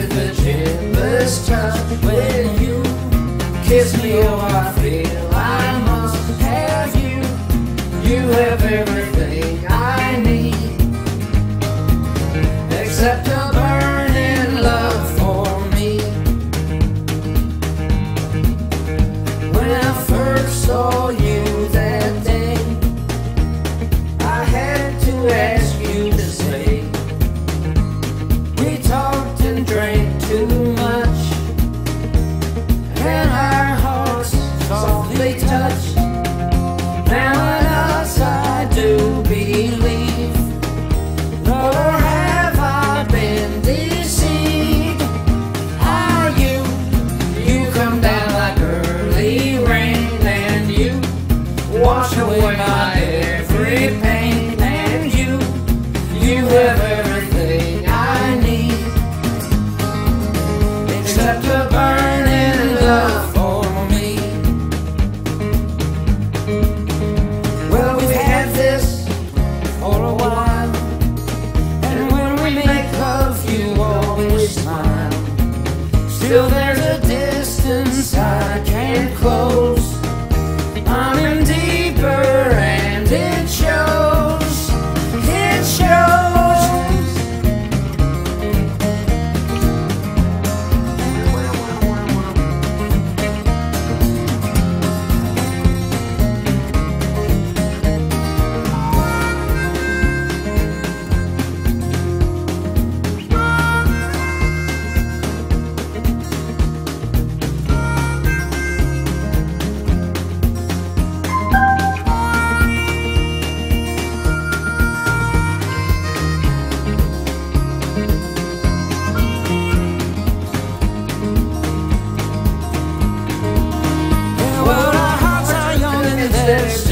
with a jealous touch. When you kiss me, oh, I feel I must have you. You have everything I need, except a burning love for me. When I first saw you after this.